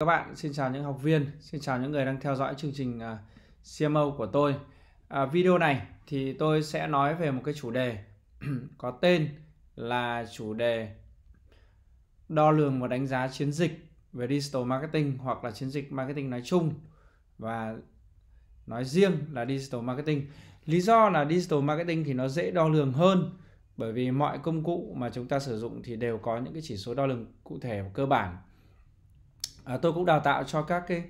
các bạn, xin chào những học viên, xin chào những người đang theo dõi chương trình à, CMO của tôi. À, video này thì tôi sẽ nói về một cái chủ đề có tên là chủ đề đo lường và đánh giá chiến dịch về digital marketing hoặc là chiến dịch marketing nói chung và nói riêng là digital marketing. Lý do là digital marketing thì nó dễ đo lường hơn bởi vì mọi công cụ mà chúng ta sử dụng thì đều có những cái chỉ số đo lường cụ thể và cơ bản à, tôi cũng đào tạo cho các cái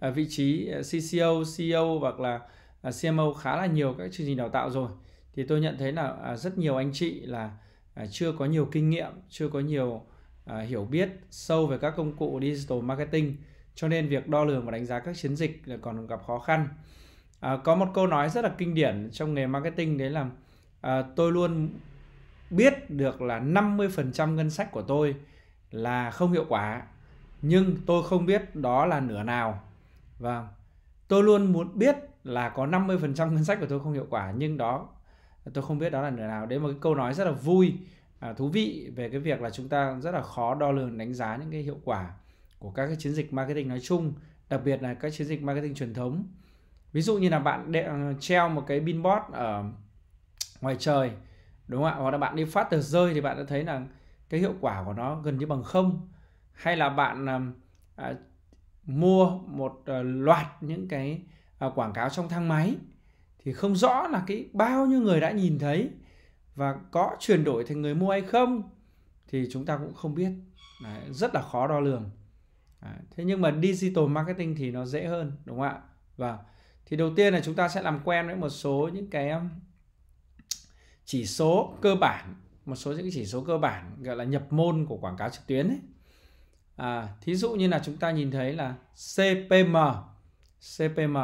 à, vị trí à, CCO, CEO hoặc là à, CMO khá là nhiều các chương trình đào tạo rồi. Thì tôi nhận thấy là à, rất nhiều anh chị là à, chưa có nhiều kinh nghiệm, chưa có nhiều à, hiểu biết sâu về các công cụ digital marketing. Cho nên việc đo lường và đánh giá các chiến dịch là còn gặp khó khăn. À, có một câu nói rất là kinh điển trong nghề marketing đấy là à, tôi luôn biết được là 50% ngân sách của tôi là không hiệu quả nhưng tôi không biết đó là nửa nào. và Tôi luôn muốn biết là có 50% ngân sách của tôi không hiệu quả nhưng đó tôi không biết đó là nửa nào. Đấy một cái câu nói rất là vui, à, thú vị về cái việc là chúng ta rất là khó đo lường đánh giá những cái hiệu quả của các cái chiến dịch marketing nói chung, đặc biệt là các chiến dịch marketing truyền thống. Ví dụ như là bạn đe, ờ, treo một cái billboard ở ngoài trời đúng không ạ? Hoặc là bạn đi phát tờ rơi thì bạn đã thấy là cái hiệu quả của nó gần như bằng không hay là bạn à, mua một à, loạt những cái à, quảng cáo trong thang máy thì không rõ là cái bao nhiêu người đã nhìn thấy và có chuyển đổi thành người mua hay không thì chúng ta cũng không biết. Đấy, rất là khó đo lường. Đấy, thế nhưng mà digital marketing thì nó dễ hơn đúng không ạ? Và thì đầu tiên là chúng ta sẽ làm quen với một số những cái chỉ số cơ bản một số những cái chỉ số cơ bản gọi là nhập môn của quảng cáo trực tuyến ấy à, thí dụ như là chúng ta nhìn thấy là CPM CPM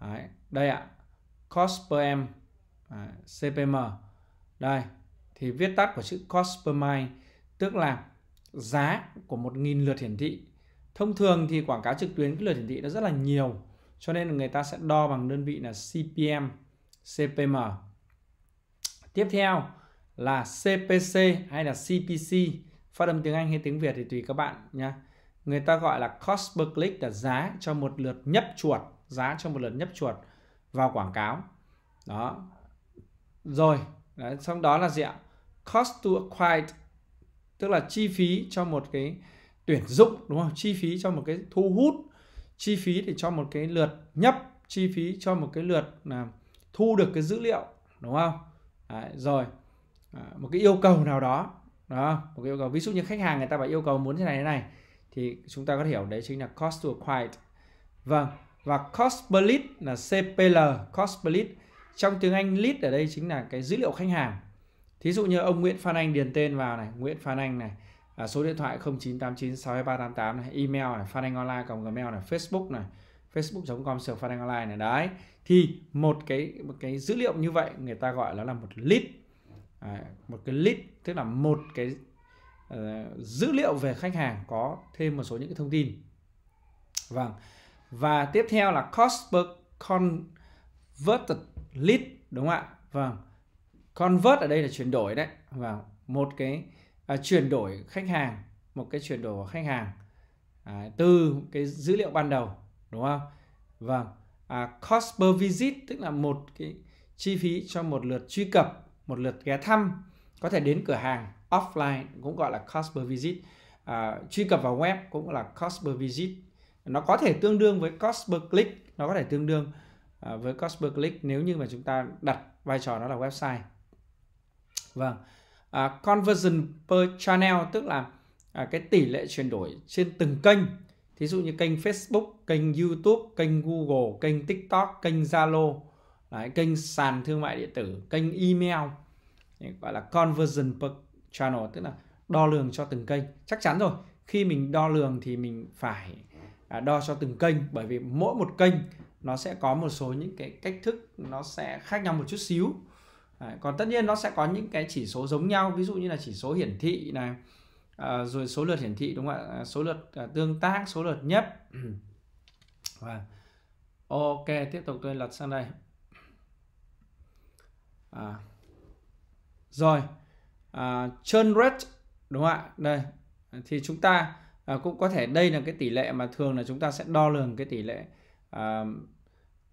Đấy, đây ạ. Cost per em. À, CPM đây thì viết tắt của chữ cost per mile tức là giá của 1.000 lượt hiển thị. Thông thường thì quảng cáo trực tuyến cái lượt hiển thị nó rất là nhiều cho nên người ta sẽ đo bằng đơn vị là CPM CPM tiếp theo là CPC hay là CPC phát âm tiếng Anh hay tiếng Việt thì tùy các bạn nha người ta gọi là cost per click là giá cho một lượt nhấp chuột giá cho một lượt nhấp chuột vào quảng cáo. Đó. Rồi đấy, xong đó là gì ạ? Cost to acquire tức là chi phí cho một cái tuyển dụng đúng không? Chi phí cho một cái thu hút chi phí để cho một cái lượt nhấp chi phí cho một cái lượt là thu được cái dữ liệu đúng không? Đấy, rồi à, một cái yêu cầu nào đó đó một cái yêu cầu. Ví dụ như khách hàng người ta bảo yêu cầu muốn thế này thế này thì chúng ta có thể hiểu đấy chính là cost to acquire. Vâng và cost per lead là CPL cost per lead. Trong tiếng Anh lead ở đây chính là cái dữ liệu khách hàng. Thí dụ như ông Nguyễn Phan Anh điền tên vào này Nguyễn Phan Anh này à, số điện thoại 0989 62388 này email này phan anh online gmail này facebook này facebook.com sửa phan anh online này. Đấy thì một cái một cái dữ liệu như vậy người ta gọi nó là một lead một cái lead tức là một cái uh, dữ liệu về khách hàng có thêm một số những cái thông tin. Vâng. Và tiếp theo là cost per converted lead đúng không ạ? Vâng. Convert ở đây là chuyển đổi đấy. Và vâng, một cái uh, chuyển đổi khách hàng một cái chuyển đổi của khách hàng à, từ cái dữ liệu ban đầu đúng không? Vâng. À, cost per visit tức là một cái chi phí cho một lượt truy cập một lượt ghé thăm có thể đến cửa hàng offline cũng gọi là cost per visit. À, truy cập vào web cũng là cost per visit. Nó có thể tương đương với cost per click nó có thể tương đương à, với cost per click nếu như mà chúng ta đặt vai trò đó là website. Vâng à, conversion per channel tức là à, cái tỷ lệ chuyển đổi trên từng kênh. Thí dụ như kênh Facebook kênh YouTube kênh Google kênh TikTok kênh Zalo. Đấy, kênh sàn thương mại điện tử kênh email gọi là conversion per channel tức là đo lường cho từng kênh. Chắc chắn rồi khi mình đo lường thì mình phải à, đo cho từng kênh bởi vì mỗi một kênh nó sẽ có một số những cái cách thức nó sẽ khác nhau một chút xíu. Đấy, còn tất nhiên nó sẽ có những cái chỉ số giống nhau ví dụ như là chỉ số hiển thị này à, rồi số lượt hiển thị đúng không ạ? À, số lượt à, tương tác số lượt nhấp. Và ok tiếp tục tôi lật sang đây à, rồi. À, churn rate đúng không ạ? Đây. Thì chúng ta à, cũng có thể đây là cái tỷ lệ mà thường là chúng ta sẽ đo lường cái tỷ lệ à,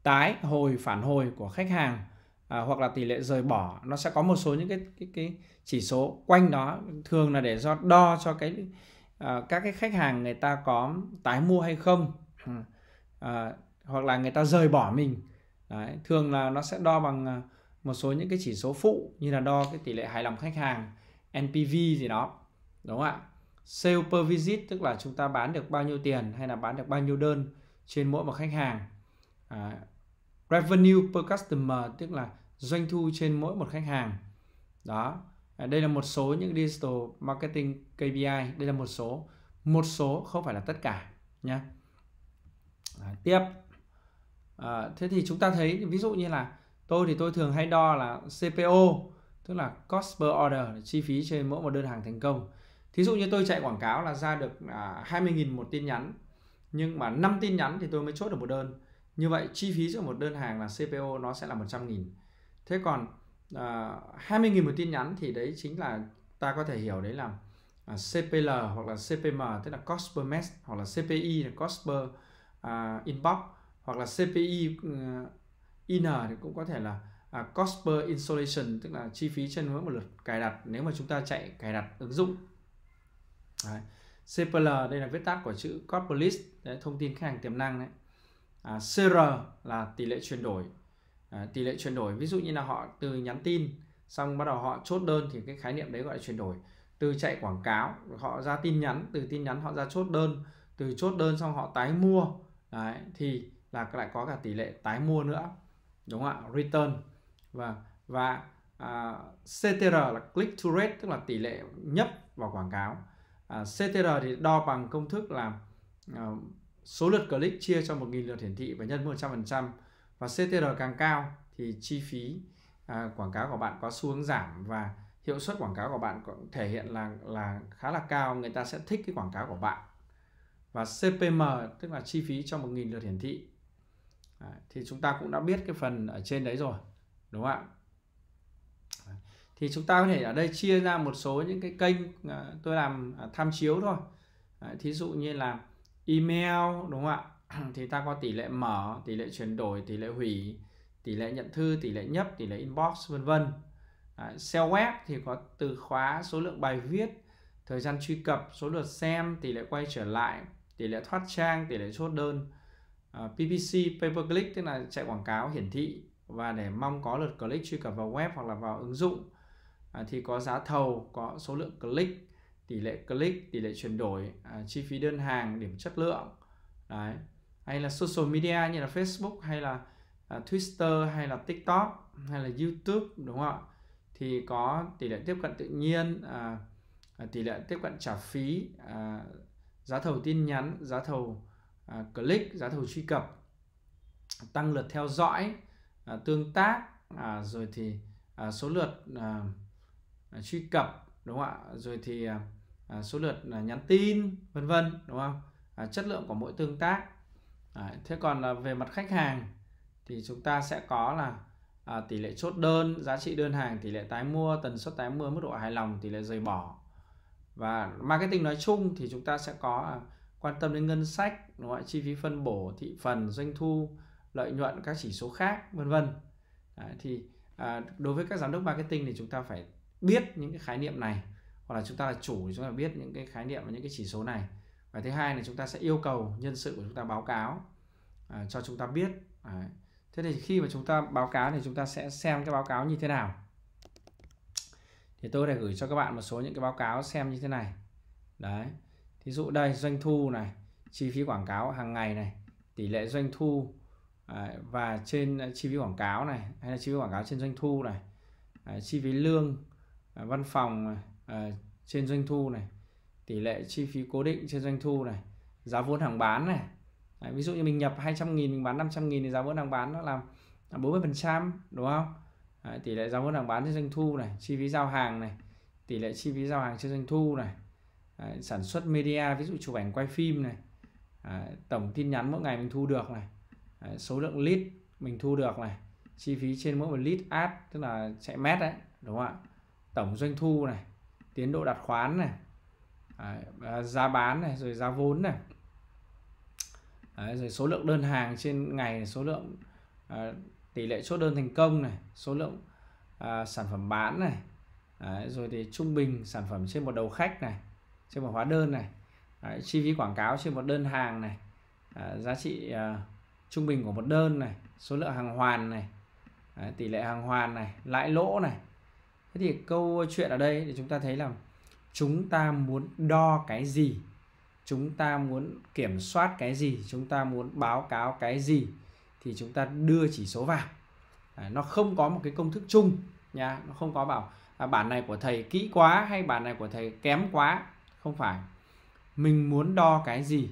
tái hồi phản hồi của khách hàng à, hoặc là tỷ lệ rời bỏ. Nó sẽ có một số những cái cái cái chỉ số quanh đó. Thường là để do đo cho cái à, các cái khách hàng người ta có tái mua hay không. À, hoặc là người ta rời bỏ mình. Đấy, thường là nó sẽ đo bằng à, một số những cái chỉ số phụ như là đo cái tỷ lệ hài lòng khách hàng NPV gì đó đúng không ạ? Sale per visit tức là chúng ta bán được bao nhiêu tiền hay là bán được bao nhiêu đơn trên mỗi một khách hàng. À, revenue per customer tức là doanh thu trên mỗi một khách hàng. Đó à, đây là một số những digital marketing KPI đây là một số một số không phải là tất cả nhé à, tiếp. À, thế thì chúng ta thấy ví dụ như là tôi thì tôi thường hay đo là CPO tức là cost per order chi phí trên mỗi một đơn hàng thành công. Thí dụ như tôi chạy quảng cáo là ra được à, 20.000 một tin nhắn nhưng mà 5 tin nhắn thì tôi mới chốt được một đơn. Như vậy chi phí cho một đơn hàng là CPO nó sẽ là 100.000 thế còn à, 20.000 một tin nhắn thì đấy chính là ta có thể hiểu đấy là à, CPL hoặc là CPM tức là cost per mess hoặc là CPI là cost per à, inbox hoặc là CPI ừ, in thì cũng có thể là à, cost per installation tức là chi phí trên mỗi một lượt cài đặt nếu mà chúng ta chạy cài đặt ứng dụng. Đấy. CPL đây là viết tắt của chữ corporate list đấy, thông tin khách hàng tiềm năng đấy. À, CR là tỷ lệ chuyển đổi. À, tỷ lệ chuyển đổi ví dụ như là họ từ nhắn tin xong bắt đầu họ chốt đơn thì cái khái niệm đấy gọi là chuyển đổi. Từ chạy quảng cáo họ ra tin nhắn từ tin nhắn họ ra chốt đơn. Từ chốt đơn xong họ tái mua đấy, thì là lại có cả tỷ lệ tái mua nữa đúng không ạ? Return. Và và à, CTR là click to rate tức là tỷ lệ nhấp vào quảng cáo. À, CTR thì đo bằng công thức là à, số lượt click chia cho 1.000 lượt hiển thị và nhân với 100% và CTR càng cao thì chi phí à, quảng cáo của bạn có xu hướng giảm và hiệu suất quảng cáo của bạn cũng thể hiện là là khá là cao. Người ta sẽ thích cái quảng cáo của bạn. Và CPM tức là chi phí cho 1.000 lượt hiển thị. Đấy, thì chúng ta cũng đã biết cái phần ở trên đấy rồi đúng không ạ? Thì chúng ta có thể ở đây chia ra một số những cái kênh à, tôi làm à, tham chiếu thôi. Đấy, thí dụ như là email đúng không ạ? Thì ta có tỷ lệ mở tỷ lệ chuyển đổi tỷ lệ hủy tỷ lệ nhận thư tỷ lệ nhấp tỷ lệ inbox vân vân. SEO web thì có từ khóa số lượng bài viết thời gian truy cập số lượt xem tỷ lệ quay trở lại tỷ lệ thoát trang tỷ lệ chốt đơn. À, uh, PPC pay per click tức là chạy quảng cáo hiển thị và để mong có lượt click truy cập vào web hoặc là vào ứng dụng. Uh, thì có giá thầu có số lượng click tỷ lệ click tỷ lệ chuyển đổi uh, chi phí đơn hàng điểm chất lượng. Đấy. Hay là social media như là Facebook hay là uh, Twitter hay là TikTok hay là YouTube đúng không ạ? Thì có tỷ lệ tiếp cận tự nhiên uh, tỷ lệ tiếp cận trả phí uh, giá thầu tin nhắn giá thầu à, click giá thầu truy cập tăng lượt theo dõi à, tương tác à, rồi thì à, số lượt à, à, truy cập đúng không ạ? Rồi thì à, à, số lượt à, nhắn tin vân vân đúng không? À, chất lượng của mỗi tương tác. À, thế còn là về mặt khách hàng thì chúng ta sẽ có là à, tỷ lệ chốt đơn giá trị đơn hàng tỷ lệ tái mua tần suất tái mua mức độ hài lòng tỷ lệ rời bỏ. Và marketing nói chung thì chúng ta sẽ có à, quan tâm đến ngân sách đúng không? chi phí phân bổ thị phần doanh thu lợi nhuận các chỉ số khác vân vân. Thì à, đối với các giám đốc marketing thì chúng ta phải biết những cái khái niệm này hoặc là chúng ta là chủ thì chúng ta biết những cái khái niệm và những cái chỉ số này. Và thứ hai là chúng ta sẽ yêu cầu nhân sự của chúng ta báo cáo à, cho chúng ta biết. À, thế thì khi mà chúng ta báo cáo thì chúng ta sẽ xem cái báo cáo như thế nào. Thì tôi đã gửi cho các bạn một số những cái báo cáo xem như thế này. Đấy ví dụ đây doanh thu này chi phí quảng cáo hàng ngày này tỷ lệ doanh thu à, và trên à, chi phí quảng cáo này hay là chi phí quảng cáo trên doanh thu này à, chi phí lương à, văn phòng à, trên doanh thu này tỷ lệ chi phí cố định trên doanh thu này giá vốn hàng bán này. Đấy, ví dụ như mình nhập 200 nghìn mình bán 500 nghìn thì giá vốn hàng bán nó làm à, 40 phần trăm đúng không? Đấy, tỷ lệ giá vốn hàng bán trên doanh thu này chi phí giao hàng này tỷ lệ chi phí giao hàng trên doanh thu này Sản xuất media ví dụ chụp ảnh quay phim này. Tổng tin nhắn mỗi ngày mình thu được này. Số lượng lead mình thu được này. Chi phí trên mỗi một lead ad tức là chạy mét đấy đúng không ạ? Tổng doanh thu này tiến độ đặt khoán này. À, giá bán này rồi giá vốn này. À, rồi số lượng đơn hàng trên ngày số lượng à, tỷ lệ chốt đơn thành công này số lượng à, sản phẩm bán này. À, rồi thì trung bình sản phẩm trên một đầu khách này trên một hóa đơn này. Đấy, chi phí quảng cáo trên một đơn hàng này. À, giá trị à, trung bình của một đơn này. Số lượng hàng hoàn này. Đấy, tỷ lệ hàng hoàn này. Lãi lỗ này. Thế thì câu chuyện ở đây thì chúng ta thấy là chúng ta muốn đo cái gì? Chúng ta muốn kiểm soát cái gì? Chúng ta muốn báo cáo cái gì? Thì chúng ta đưa chỉ số vào. À, nó không có một cái công thức chung nha. Nó không có bảo à, bản này của thầy kỹ quá hay bản này của thầy kém quá không phải. Mình muốn đo cái gì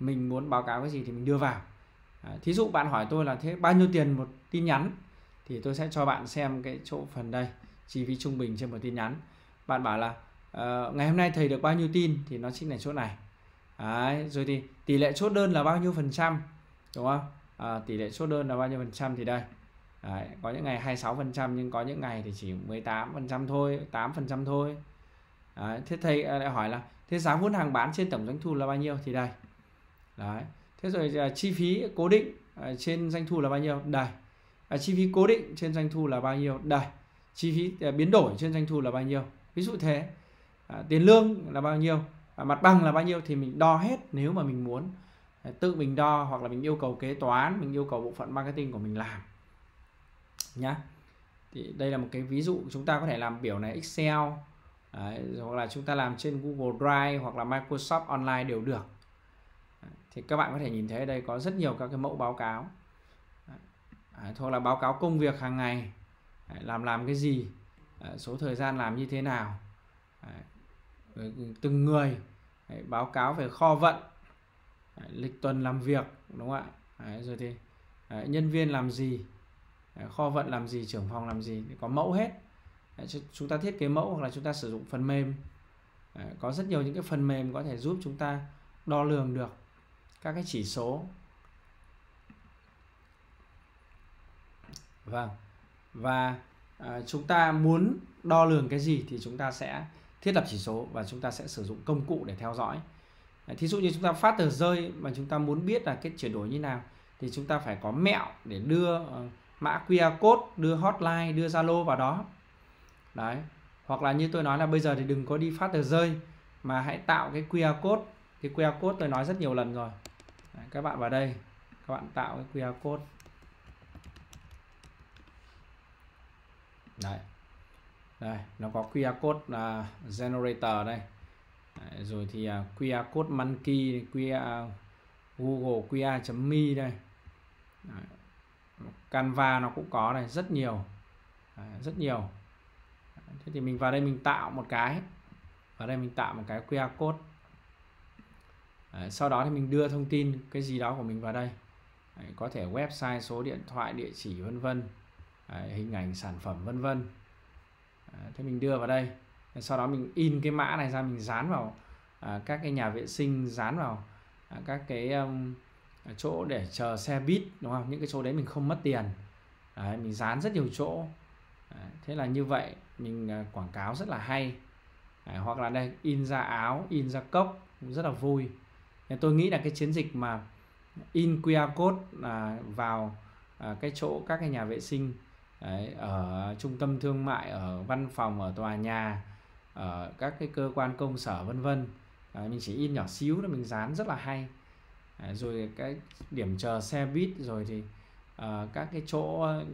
mình muốn báo cáo cái gì thì mình đưa vào. À, thí dụ bạn hỏi tôi là thế bao nhiêu tiền một tin nhắn? Thì tôi sẽ cho bạn xem cái chỗ phần đây chi phí trung bình trên một tin nhắn. Bạn bảo là uh, ngày hôm nay thầy được bao nhiêu tin? Thì nó chính là chỗ này. Đấy, rồi thì tỷ lệ chốt đơn là bao nhiêu phần trăm? Đúng không? À, tỷ lệ chốt đơn là bao nhiêu phần trăm thì đây. Đấy, có những ngày 26 phần trăm nhưng có những ngày thì chỉ 18 phần trăm thôi 8 phần trăm thôi. Đấy, thế thầy à, lại hỏi là thế giá vốn hàng bán trên tổng doanh thu là bao nhiêu? Thì đây. Đấy. thế rồi à, chi phí cố định à, trên doanh thu là bao nhiêu? Đây. À, chi phí cố định trên doanh thu là bao nhiêu? Đây. Chi phí à, biến đổi trên doanh thu là bao nhiêu? Ví dụ thế. À, tiền lương là bao nhiêu? À, mặt bằng là bao nhiêu? Thì mình đo hết nếu mà mình muốn à, tự mình đo hoặc là mình yêu cầu kế toán mình yêu cầu bộ phận marketing của mình làm. Nhá. Thì đây là một cái ví dụ chúng ta có thể làm biểu này Excel Đấy, hoặc là chúng ta làm trên Google Drive hoặc là Microsoft Online đều được. Thì các bạn có thể nhìn thấy ở đây có rất nhiều các cái mẫu báo cáo. Đấy, hoặc là báo cáo công việc hàng ngày. Đấy, làm làm cái gì? Đấy, số thời gian làm như thế nào? Đấy, từng người. Đấy, báo cáo về kho vận. Đấy, lịch tuần làm việc đúng không ạ? Đấy, rồi thì Đấy, nhân viên làm gì? Đấy, kho vận làm gì? Trưởng phòng làm gì? Có mẫu hết chúng ta thiết kế mẫu hoặc là chúng ta sử dụng phần mềm. Có rất nhiều những cái phần mềm có thể giúp chúng ta đo lường được các cái chỉ số. Vâng và à, chúng ta muốn đo lường cái gì thì chúng ta sẽ thiết lập chỉ số và chúng ta sẽ sử dụng công cụ để theo dõi. À, thí dụ như chúng ta phát tờ rơi mà chúng ta muốn biết là cái chuyển đổi như nào thì chúng ta phải có mẹo để đưa uh, mã QR code đưa hotline đưa Zalo vào đó đấy. Hoặc là như tôi nói là bây giờ thì đừng có đi phát tờ rơi mà hãy tạo cái QR code. Cái QR code tôi nói rất nhiều lần rồi. Đấy, các bạn vào đây. Các bạn tạo cái QR code. Đấy. Đây nó có QR code là generator đây. Đấy, rồi thì à, uh, QR code monkey QR Google QR.me đây. Đấy. Canva nó cũng có này rất nhiều. Đấy, rất nhiều thế thì mình vào đây mình tạo một cái. Vào đây mình tạo một cái QR code. Đấy, sau đó thì mình đưa thông tin cái gì đó của mình vào đây. Đấy, có thể website số điện thoại địa chỉ vân vân. Hình ảnh sản phẩm vân vân. Thế mình đưa vào đây. Sau đó mình in cái mã này ra mình dán vào à, các cái nhà vệ sinh dán vào à, các cái um, à, chỗ để chờ xe buýt đúng không? Những cái chỗ đấy mình không mất tiền. Đấy, mình dán rất nhiều chỗ. Đấy, thế là như vậy mình à, quảng cáo rất là hay. Đấy, hoặc là đây in ra áo in ra cốc cũng rất là vui. Nên tôi nghĩ là cái chiến dịch mà in QR code à, vào à, cái chỗ các cái nhà vệ sinh Đấy, ở trung tâm thương mại ở văn phòng ở tòa nhà ở các cái cơ quan công sở vân vân. Mình chỉ in nhỏ xíu là mình dán rất là hay. À, rồi cái điểm chờ xe buýt rồi thì uh, các cái chỗ ờ,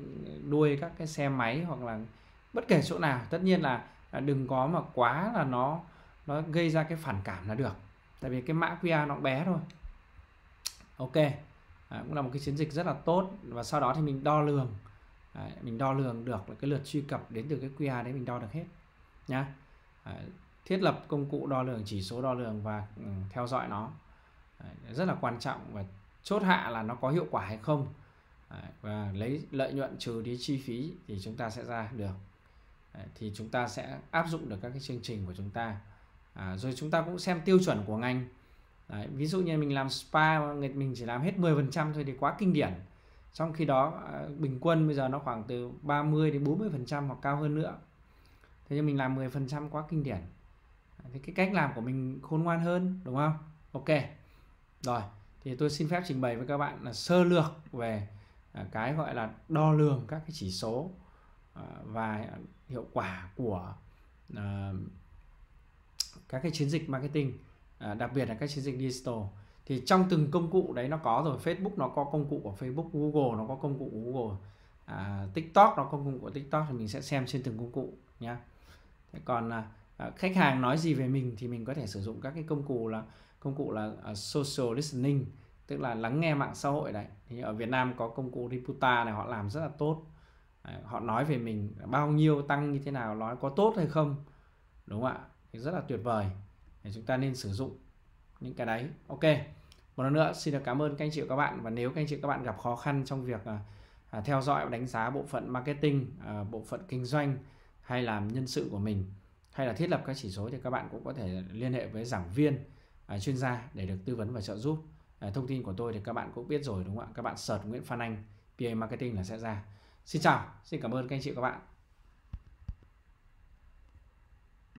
đuôi các cái xe máy hoặc là bất kể chỗ nào tất nhiên là à, đừng có mà quá là nó nó gây ra cái phản cảm là được. Tại vì cái mã QR nó bé thôi. Ok à, cũng là một cái chiến dịch rất là tốt. Và sau đó thì mình đo lường. À, mình đo lường được là cái lượt truy cập đến từ cái QR đấy mình đo được hết nhá. À, thiết lập công cụ đo lường chỉ số đo lường và ừ, theo dõi nó. À, rất là quan trọng và chốt hạ là nó có hiệu quả hay không. À, và lấy lợi nhuận trừ đi chi phí thì chúng ta sẽ ra được thì chúng ta sẽ áp dụng được các cái chương trình của chúng ta. À, rồi chúng ta cũng xem tiêu chuẩn của ngành. Đấy, ví dụ như mình làm spa mình chỉ làm hết 10% thôi thì quá kinh điển. Trong khi đó à, bình quân bây giờ nó khoảng từ 30 đến 40 phần trăm hoặc cao hơn nữa. Thế nhưng mình làm 10 phần trăm quá kinh điển. Thì cái cách làm của mình khôn ngoan hơn đúng không? Ok. Rồi thì tôi xin phép trình bày với các bạn là sơ lược về à, cái gọi là đo lường các cái chỉ số à, và hiệu quả của uh, các cái chiến dịch marketing ờ, đặc biệt là các chiến dịch digital. Thì trong từng công cụ đấy nó có rồi. Facebook nó có công cụ của Facebook Google nó có công cụ của Google uh, TikTok nó có công cụ của TikTok thì mình sẽ xem trên từng công cụ nhá. Thế còn uh, khách hàng nói gì về mình thì mình có thể sử dụng các cái công cụ là công cụ là uh, social listening tức là lắng nghe mạng xã hội đấy thì ở Việt Nam có công cụ Reputa này họ làm rất là tốt họ nói về mình bao nhiêu tăng như thế nào nói có tốt hay không đúng không ạ? Thì rất là tuyệt vời. Để chúng ta nên sử dụng những cái đấy. Ok một lần nữa xin được cảm ơn các anh chị và các bạn. Và nếu các anh chị và các bạn gặp khó khăn trong việc à, à, theo dõi và đánh giá bộ phận marketing à, bộ phận kinh doanh hay làm nhân sự của mình hay là thiết lập các chỉ số thì các bạn cũng có thể liên hệ với giảng viên à, chuyên gia để được tư vấn và trợ giúp. À, thông tin của tôi thì các bạn cũng biết rồi đúng không ạ? Các bạn search Nguyễn Phan Anh PA Marketing là sẽ ra xin chào xin cảm ơn các anh chị và các bạn.